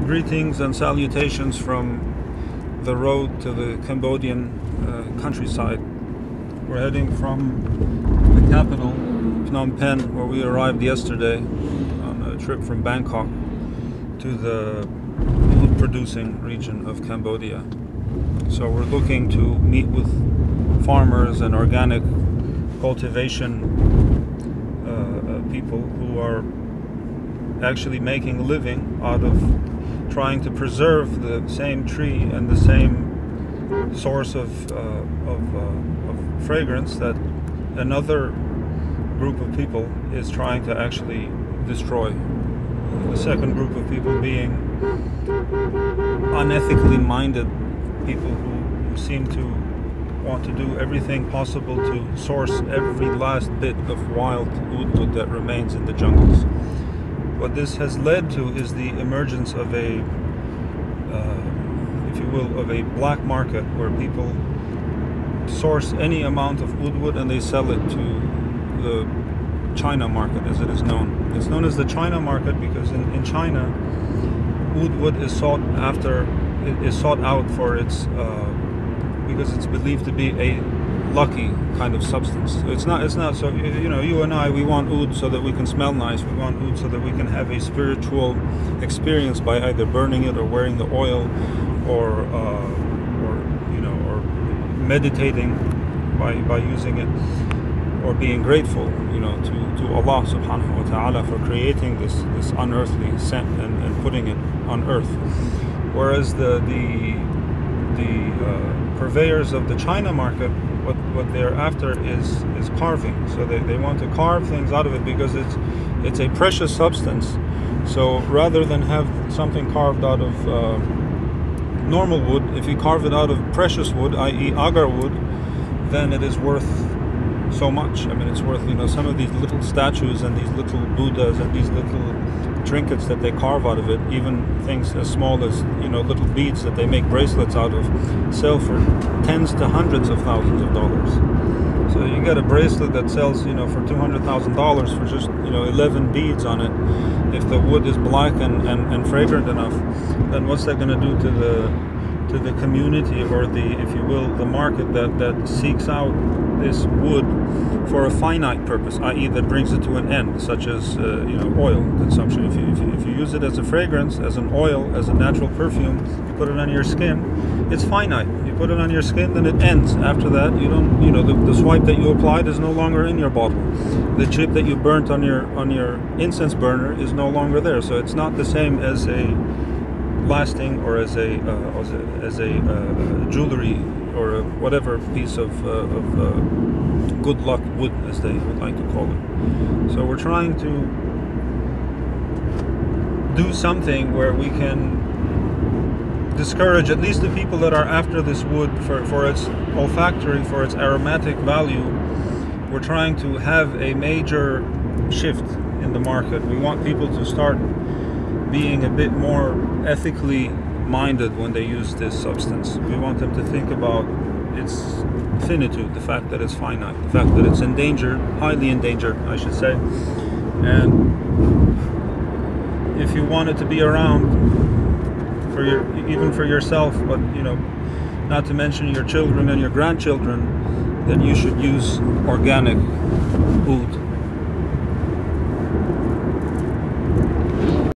Greetings and salutations from the road to the Cambodian uh, countryside. We're heading from the capital, Phnom Penh, where we arrived yesterday on a trip from Bangkok to the oud producing region of Cambodia. So we're looking to meet with farmers and organic cultivation uh, uh, people who are actually making a living out of trying to preserve the same tree and the same source of, uh, of, uh, of, fragrance that another group of people is trying to actually destroy. The second group of people being unethically minded people who, who seem to want to do everything possible to source every last bit of wild oud that remains in the jungles what this has led to is the emergence of a, uh, if you will, of a black market where people source any amount of wood and they sell it to the China market, as it is known. It's known as the China market because in, in China, wood is sought after, is sought out for its, uh, because it's believed to be a lucky kind of substance. It's not. It's not. So you know, you and I, we want oud so that we can smell nice. We want oud so that we can have a spiritual experience by either burning it or wearing the oil, or uh, or you know, or meditating by by using it, or being grateful, you know, to to Allah Subhanahu wa Taala for creating this this unearthly scent and, and putting it on earth. Whereas the the the uh, purveyors of the China market what what they're after is is carving. So they, they want to carve things out of it because it's it's a precious substance. So rather than have something carved out of uh, normal wood, if you carve it out of precious wood, i.e., agar wood, then it is worth so much. I mean, it's worth you know some of these little statues and these little Buddhas and these little trinkets that they carve out of it, even things as small as you know little beads that they make bracelets out of, sell for tens to hundreds of thousands of dollars. So you get a bracelet that sells you know for two hundred thousand dollars for just you know eleven beads on it. If the wood is black and, and, and fragrant enough, then what's that going to do to the to the community or the, if you will, the market that, that seeks out this wood for a finite purpose, i.e., that brings it to an end, such as uh, you know oil consumption. If you, if you if you use it as a fragrance, as an oil, as a natural perfume, you put it on your skin. It's finite. You put it on your skin, then it ends. After that, you don't you know the, the swipe that you applied is no longer in your bottle. The chip that you burnt on your on your incense burner is no longer there. So it's not the same as a lasting or as a uh, as a, as a uh, jewelry or whatever piece of, uh, of uh, good luck wood as they would like to call it. So we're trying to do something where we can discourage at least the people that are after this wood for, for its olfactory for its aromatic value. We're trying to have a major shift in the market. We want people to start being a bit more ethically minded when they use this substance. We want them to think about its finitude, the fact that it's finite, the fact that it's endangered, highly endangered, I should say. And if you want it to be around for your even for yourself, but you know, not to mention your children and your grandchildren, then you should use organic oud